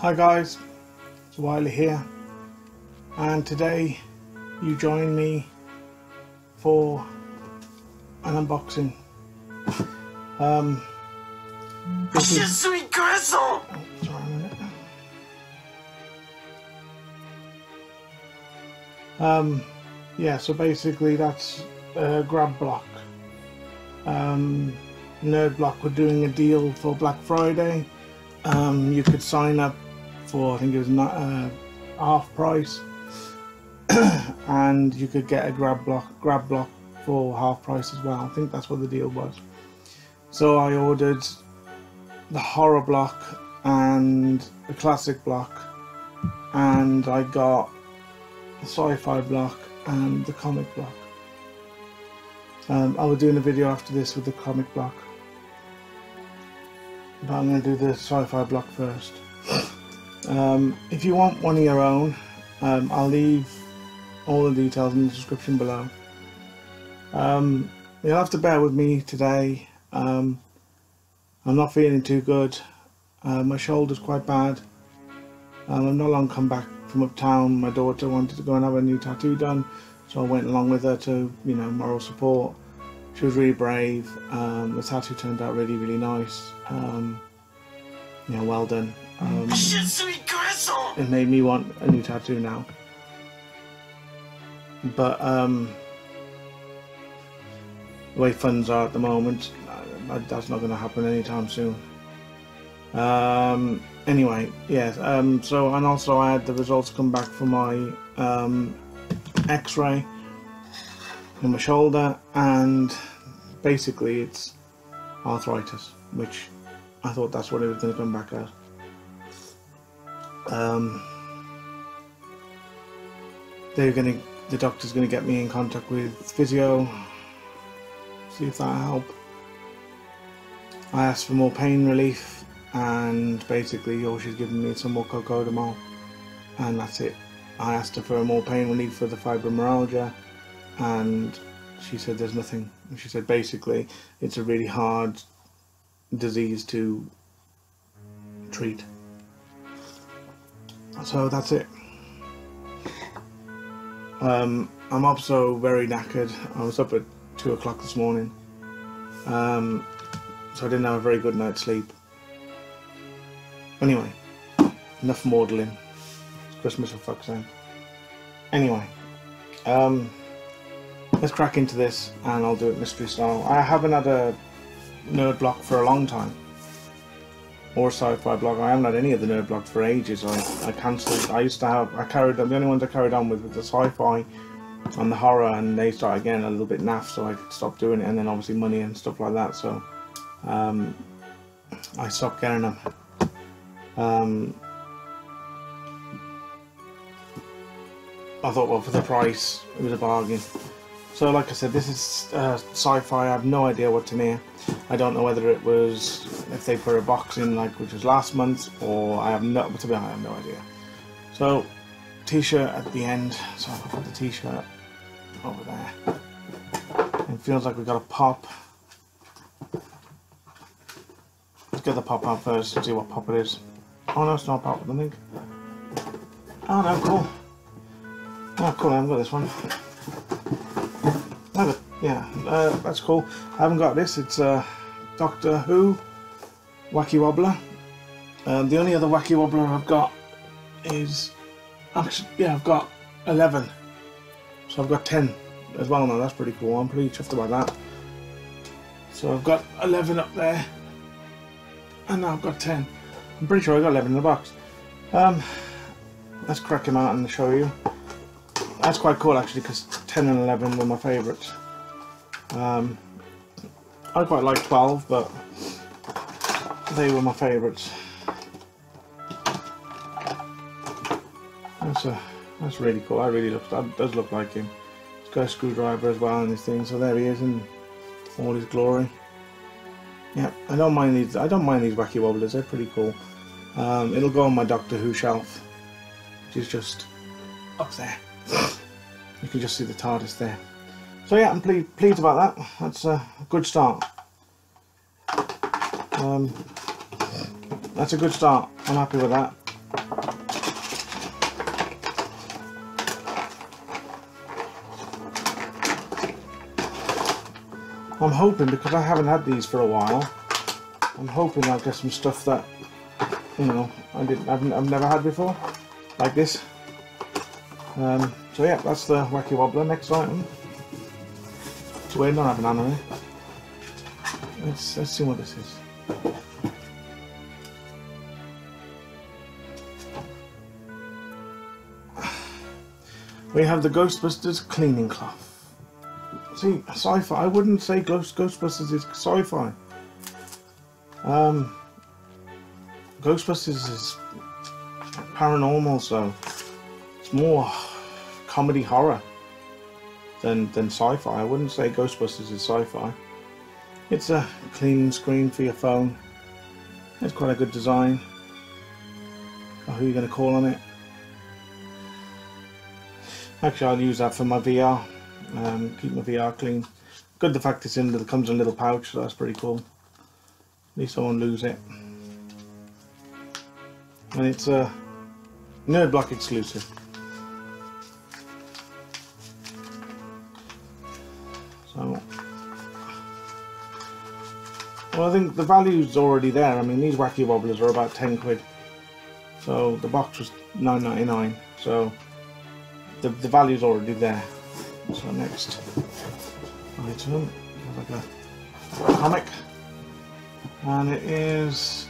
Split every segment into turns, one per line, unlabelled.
Hi guys, it's Wiley here and today you join me for an unboxing. Um, this is,
croissant
oh, sorry a minute. Um, yeah, so basically that's a grab block. Um, Nerd Block were doing a deal for Black Friday. Um, you could sign up for I think it was not uh, half price, and you could get a grab block grab block for half price as well. I think that's what the deal was. So I ordered the horror block and the classic block, and I got the sci-fi block and the comic block. Um, I was doing a video after this with the comic block. But I'm going to do the sci-fi block first. Um, if you want one of your own, um, I'll leave all the details in the description below. Um, you'll have to bear with me today. Um, I'm not feeling too good. Uh, my shoulder's quite bad. Um, I've not long come back from uptown. My daughter wanted to go and have a new tattoo done, so I went along with her to, you know, moral support. She was really brave. Um, the tattoo turned out really, really nice. You know, well done. Um,
Je suis croissant
it made me want a new tattoo now. But um, the way funds are at the moment, that's not going to happen anytime soon. Um, anyway, yes. Um, so and also I had the results come back for my um, X-ray in my shoulder, and basically it's arthritis, which I thought that's what it was going to come back as. Um, they're gonna, the doctor's gonna get me in contact with physio, see if that'll help. I asked for more pain relief, and basically, all she's given me is some more cocodamol, and that's it. I asked her for more pain relief for the fibromyalgia, and she said there's nothing. She said basically it's a really hard disease to treat. So that's it. Um, I'm also very knackered. I was up at two o'clock this morning, um, so I didn't have a very good night's sleep. Anyway, enough maudling. It's Christmas for fuck's sake. Anyway, um, let's crack into this, and I'll do it mystery style. I haven't had a nerd block for a long time or sci-fi block. I haven't had any of the nerd blocks for ages. I, I cancelled. I used to have. I carried. The only ones I carried on with was the sci-fi and the horror, and they started getting a little bit naff, so I stopped doing it. And then obviously money and stuff like that. So um, I stopped getting them. Um, I thought, well, for the price, it was a bargain. So, like I said, this is uh, sci-fi. I have no idea what's in here. I don't know whether it was if they put a box in like which was last month, or I have no. To be honest, I have no idea. So, t-shirt at the end. So I'll put the t-shirt over there. It feels like we've got a pop. Let's get the pop out first and see what pop it is. Oh no, it's not pop. I think. Oh no, cool. Oh cool, I haven't got this one. Yeah, uh, that's cool. I haven't got this. It's uh, Doctor Who Wacky Wobbler. Um, the only other Wacky Wobbler I've got is actually yeah, I've got eleven. So I've got ten as well now. That's pretty cool. I'm pretty chuffed about that. So I've got eleven up there, and now I've got ten. I'm pretty sure I got eleven in the box. Um, let's crack him out and show you. That's quite cool actually because 10 and 11 were my favourites. Um, I quite like 12 but they were my favourites. That's a that's really cool. I really look that does look like him. He's got a screwdriver as well and his thing. So there he is in all his glory. Yeah, I don't mind these. I don't mind these wacky wobblers. They're pretty cool. Um, it'll go on my Doctor Who shelf, which is just up there. You can just see the TARDIS there. So yeah, I'm ple pleased about that. That's a good start. Um, that's a good start. I'm happy with that. I'm hoping because I haven't had these for a while I'm hoping I'll get some stuff that you know I didn't I've, I've never had before like this um, so yeah that's the wacky wobbler next item it's weird not having anime let's, let's see what this is we have the Ghostbusters cleaning cloth See, sci-fi. I wouldn't say Ghost Ghostbusters is sci-fi. Um, Ghostbusters is paranormal, so it's more comedy horror than than sci-fi. I wouldn't say Ghostbusters is sci-fi. It's a clean screen for your phone. It's quite a good design. Who are you going to call on it? Actually, I'll use that for my VR um, keep my VR clean. Good the fact it's in it comes in a little pouch, so that's pretty cool. At least I won't lose it. And it's a Nerd Block exclusive. So, well, I think the value's already there. I mean, these wacky wobblers are about 10 quid. So the box was 9.99. So the the value's already there. So next item like a comic, and it is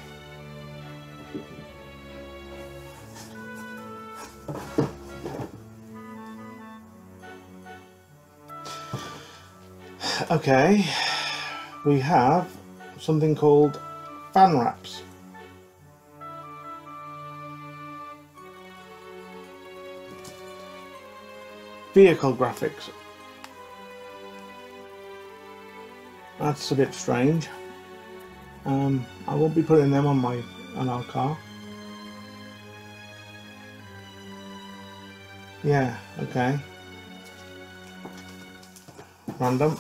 okay. We have something called fan wraps. vehicle graphics. That's a bit strange. Um, I won't be putting them on my on our car. Yeah, okay. Random.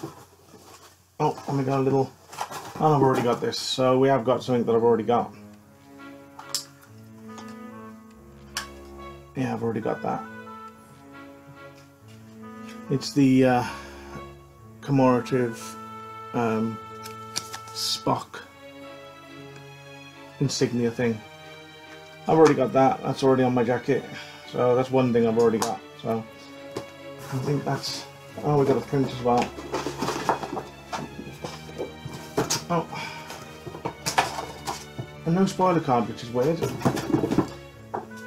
Oh, and we got a little... Oh, I've already got this. So we have got something that I've already got. Yeah, I've already got that. It's the uh, commemorative um, Spock insignia thing. I've already got that. That's already on my jacket. So that's one thing I've already got. So I think that's. Oh, we got a print as well. Oh, and no spoiler card, which is weird.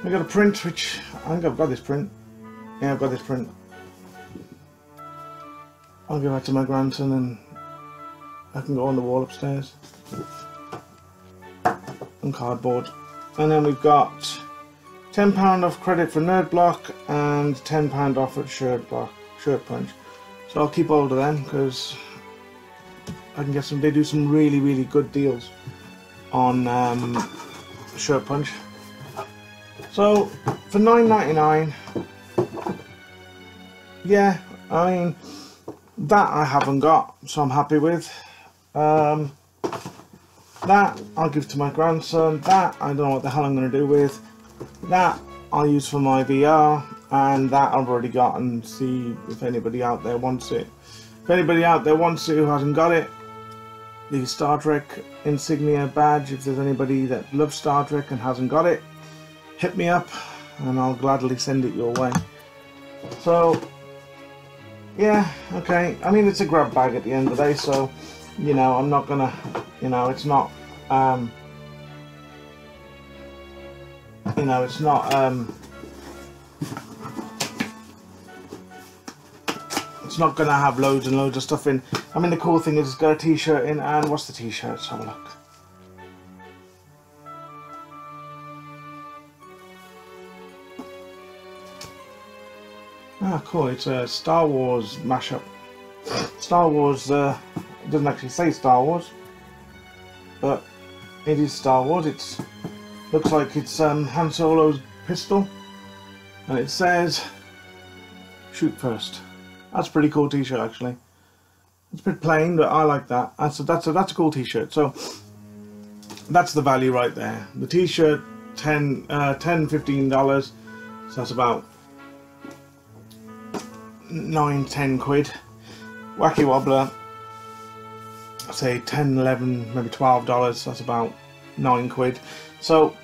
We got a print, which I think I've got this print. Yeah, I've got this print. I'll give that to my grandson and I can go on the wall upstairs. And cardboard. And then we've got £10 off credit for Nerd Block and £10 off at Shirt Block, Shirt Punch. So I'll keep hold of them because I can get some, they do some really, really good deals on um, Shirt Punch. So for 9.99, yeah, I mean, that I haven't got, so I'm happy with. Um, that I'll give to my grandson. That I don't know what the hell I'm going to do with. That I'll use for my VR. And that I've already got and see if anybody out there wants it. If anybody out there wants it who hasn't got it, the Star Trek insignia badge, if there's anybody that loves Star Trek and hasn't got it, hit me up and I'll gladly send it your way. So yeah, okay. I mean, it's a grab bag at the end of the day, so, you know, I'm not gonna, you know, it's not, um, you know, it's not, um, it's not gonna have loads and loads of stuff in. I mean, the cool thing is it's got a t-shirt in, and what's the t-shirt? Let's have a look. Ah, cool. It's a Star Wars mashup. Star Wars uh, doesn't actually say Star Wars, but it is Star Wars. It looks like it's um, Han Solo's pistol, and it says "Shoot first. That's a pretty cool T-shirt, actually. It's a bit plain, but I like that. That's a, that's a, that's a cool T-shirt. So that's the value right there. The T-shirt 10, uh, 10 15 dollars. So that's about nine, ten quid. Wacky Wobbler, say 10, 11, maybe 12 dollars. That's about nine quid. So,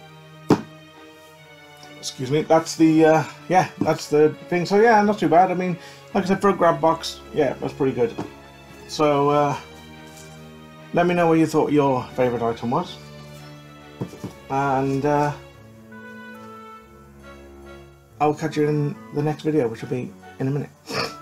excuse me, that's the, uh, yeah, that's the thing. So yeah, not too bad. I mean, like I said, for a grab box, yeah, that's pretty good. So, uh, let me know what you thought your favourite item was. And, uh, I'll catch you in the next video, which will be in a minute.